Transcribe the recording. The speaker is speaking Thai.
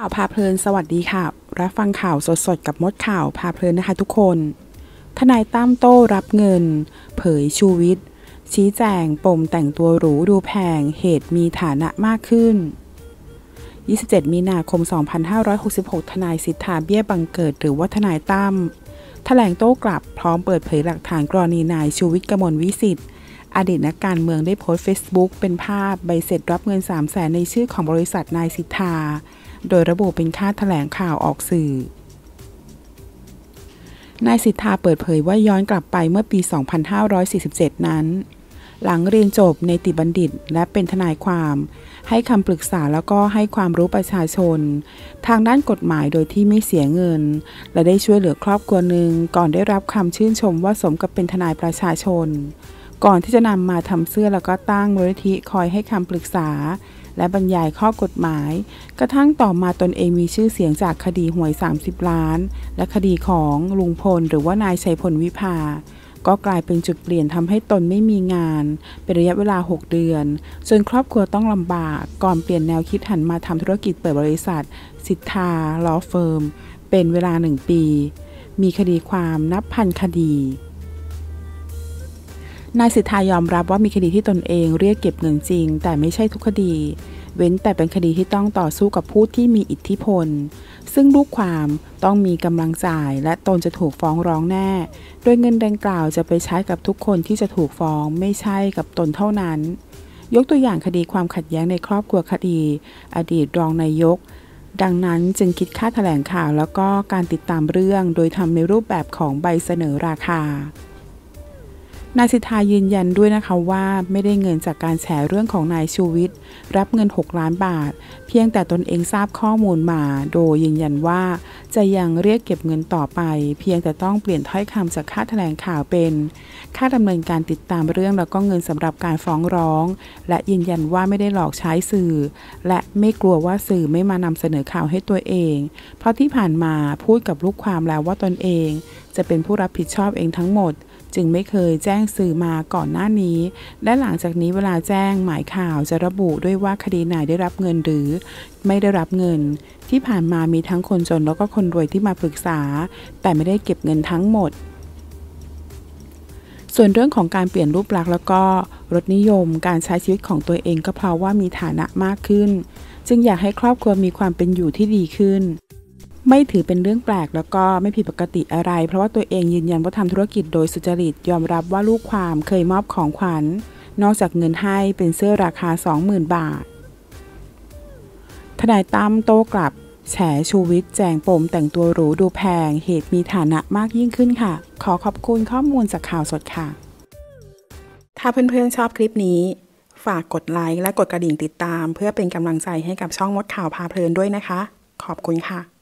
ข่าวพาเพลินสวัสดีค่ะ รับฟังข่าวสดๆ กับมดข่าวพาเพลินนะคะทุกคน ทนายตั้มโต้รับเงิน เผยชูวิทย์ ชี้แจงปมแต่งตัวหรูดูแพงเหตุมีฐานะมากขึ้น 27 มีนาคม 2566 ทนายษิทราเบี้ยบังเกิดหรือว่าทนายตั้มแถลงโต้กลับพร้อมเปิดเผยหลักฐานกรณีนายชูวิทย์กมลวิศิษฎ์ อดีตนักการเมืองได้โพสต์เฟซบุ๊กเป็นภาพใบเสร็จรับเงิน 3 0 0แสนในชื่อของบริษัทนายษิทรา โดยระบุเป็นค่าแถลงข่าวออกสื่อ นายสิทธาเปิดเผยว่าย้อนกลับไปเมื่อปี 2547 นั้น หลังเรียนจบในติบัณฑิตและเป็นทนายความ ให้คำปรึกษาแล้วก็ให้ความรู้ประชาชน ทางด้านกฎหมายโดยที่ไม่เสียเงิน และได้ช่วยเหลือครอบครัวหนึ่งก่อนได้รับคำชื่นชมว่าสมกับเป็นทนายประชาชน ก่อนที่จะนำมาทำเสื้อแล้วก็ตั้งมูลนิธิคอยให้คำปรึกษา และบรรยายข้อกฎหมาย กระทั่งต่อมาตนเองมีชื่อเสียงจากคดีหวย 30 ล้าน และคดีของลุงพลหรือว่านายชัยพลวิภาก็กลายเป็นจุดเปลี่ยนทำให้ตนไม่มีงาน เป็นระยะเวลา 6 เดือนจนครอบครัวต้องลำบากก่อนเปลี่ยนแนวคิดหันมาทำธุรกิจเปิดบริษัท สิทธาลอเฟิร์มเป็นเวลาหนึ่งปี มีคดีความนับพันคดี นายสิทธายอมรับว่ามีคดีที่ตนเองเรียกเก็บเงินจริง แต่ไม่ใช่ทุกคดี เว้นแต่เป็นคดีที่ต้องต่อสู้กับผู้ที่มีอิทธิพล ซึ่งลูกความต้องมีกำลังจ่าย และตนจะถูกฟ้องร้องแน่ โดยเงินดังกล่าวจะไปใช้กับทุกคนที่จะถูกฟ้องไม่ใช่กับตนเท่านั้น ยกตัวอย่างคดีความขัดแย้งในครอบครัวคดี อดีตรองนายก ดังนั้นจึงคิดค่าแถลงข่าวแล้วก็การติดตามเรื่อง โดยทำในรูปแบบของใบเสนอราคา นายสิทธายืนยันด้วยนะคะว่าไม่ได้เงินจากการแฉเรื่องของนายชูวิทย์รับเงิน 6 ล้านบาท เพียงแต่ตนเองทราบข้อมูลมา โดยยืนยันว่าจะยังเรียกเก็บเงินต่อไป เพียงแต่ต้องเปลี่ยนถ้อยคำจากค่าแถลงข่าวเป็น ค่าดำเนินการติดตามเรื่องแล้วก็เงินสำหรับการฟ้องร้อง และยืนยันว่าไม่ได้หลอกใช้สื่อ และไม่กลัวว่าสื่อไม่มานำเสนอข่าวให้ตัวเอง เพราะที่ผ่านมาพูดกับลูกความแล้วว่าตนเอง จะเป็นผู้รับผิดชอบเองทั้งหมด จึงไม่เคยแจ้งสื่อมาก่อนหน้านี้ และหลังจากนี้เวลาแจ้งหมายข่าวจะระบุด้วยว่าคดีไหนได้รับเงินหรือ ไม่ได้รับเงิน ที่ผ่านมามีทั้งคนจนแล้วก็คนรวยที่มาปรึกษา แต่ไม่ได้เก็บเงินทั้งหมด ส่วนเรื่องของการเปลี่ยนรูปลักษณ์แล้วก็รสนิยมการใช้ชีวิตของตัวเองก็เพราะว่ามีฐานะมากขึ้น จึงอยากให้ครอบครัวมีความเป็นอยู่ที่ดีขึ้น ไม่ถือเป็นเรื่องแปลกแล้วก็ไม่ผิดปกติอะไร เพราะว่าตัวเองยืนยันว่าทำธุรกิจโดยสุจริตยอมรับว่าลูกความเคยมอบของขวัญ นอกจากเงินให้เป็นเสื้อราคา 20,000 บาท ทนายตั้มโต้กลับ แฉชูวิทย์แจงปมแต่งตัวหรูดูแพง เหตุมีฐานะมากยิ่งขึ้นค่ะ ขอขอบคุณข้อมูลจากข่าวสดค่ะ ถ้าเพื่อนๆชอบคลิปนี้ ฝากกดไลค์และกดกระดิ่งติดตาม เพื่อเป็นกำลังใจให้กับช่องมดข่าวพาเพลินด้วยนะคะ ขอบคุณค่ะ